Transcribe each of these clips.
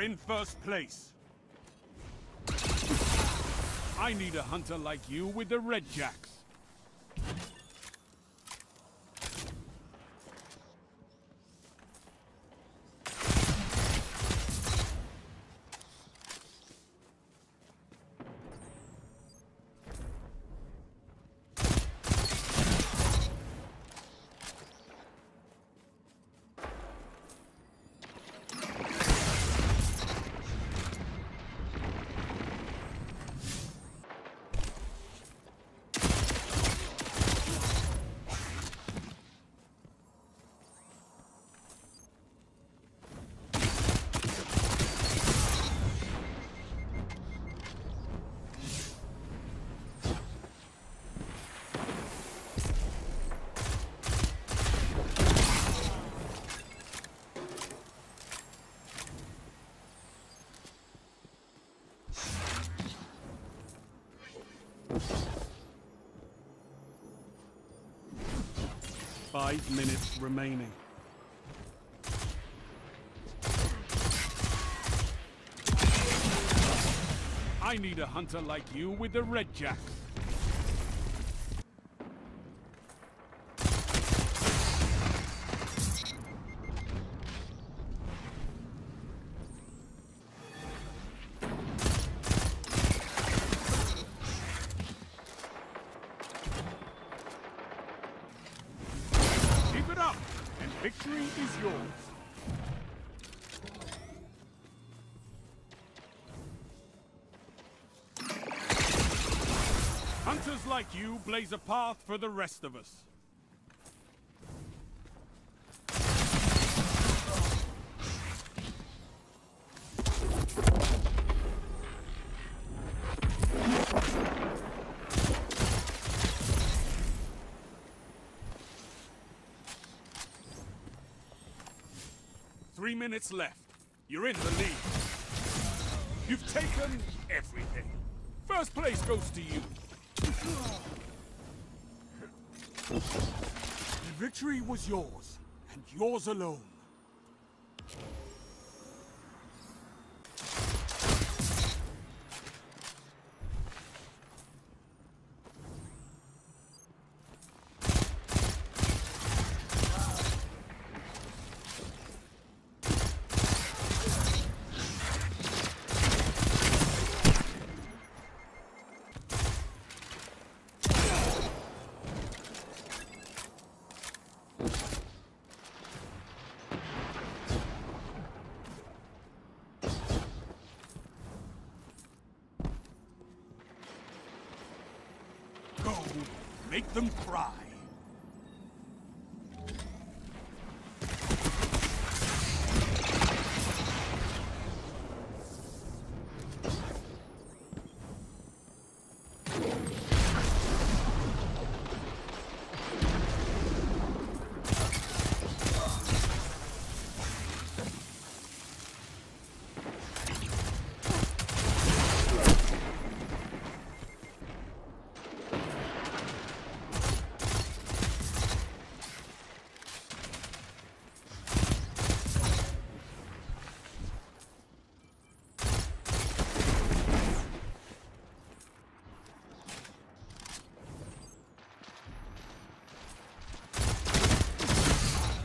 You're in first place. I need a hunter like you with the Red Jacks. Five minutes remaining. I need a hunter like you with the Red Jacks. Keep it up, and victory is yours. Hunters like you blaze a path for the rest of us. Three minutes left. You're in the lead. You've taken everything. First place goes to you. The victory was yours, and yours alone. Make them cry.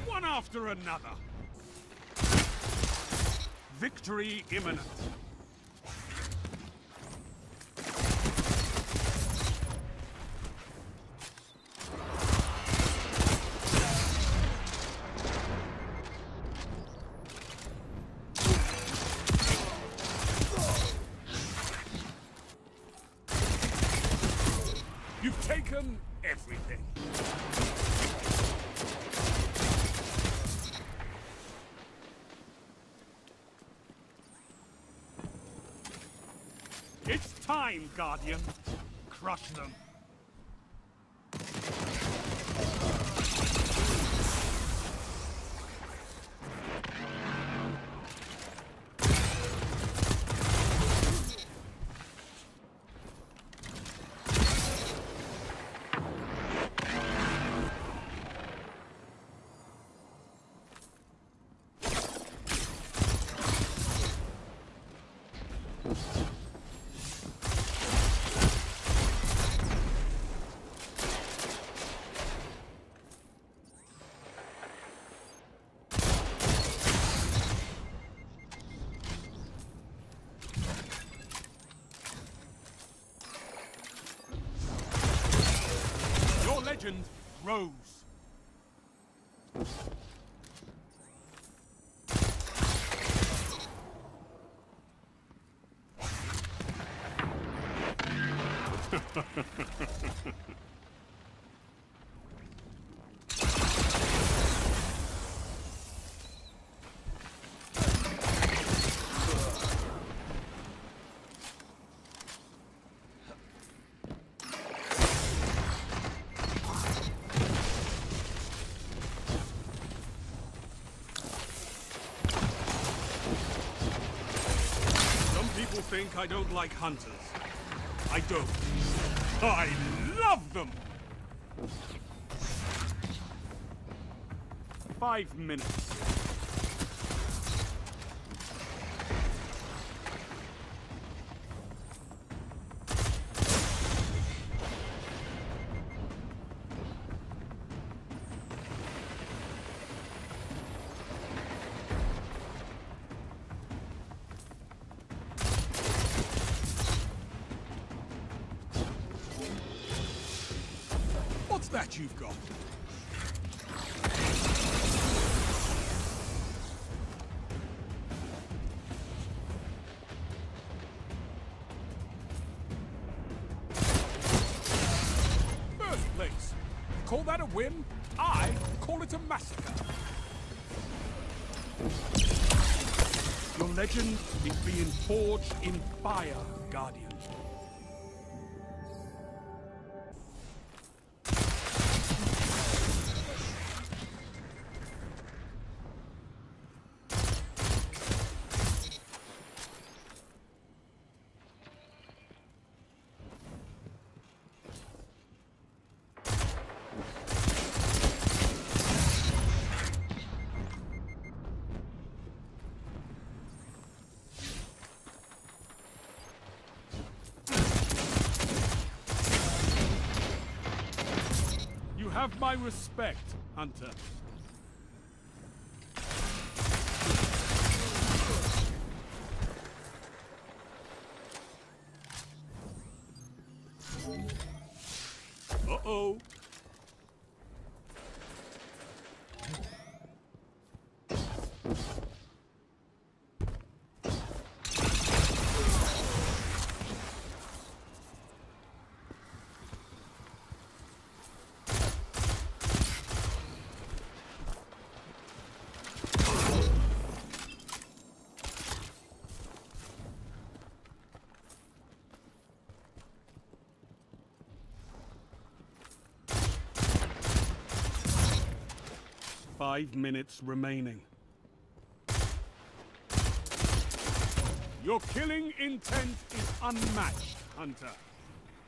One after another. Victory imminent. You've taken everything. It's time, Guardian. Crush them. Legend, Rose. People think I don't like hunters. I don't. I love them! Five minutes. That you've got? First place. You Call that a win? I call it a massacre. Your legend is being forged in fire, Guardian. Have my respect, Hunter. Uh-oh. Five minutes remaining. Your killing intent is unmatched, Hunter.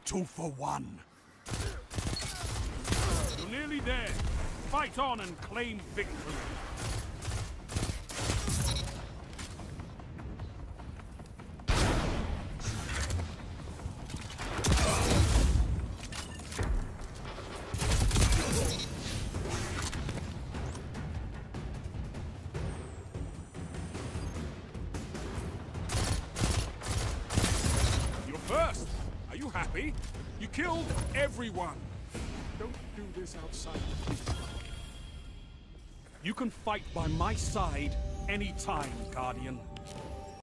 Two for one. You're nearly there. Fight on and claim victory. Happy? You killed everyone. Don't do this outside. You can fight by my side anytime, Guardian.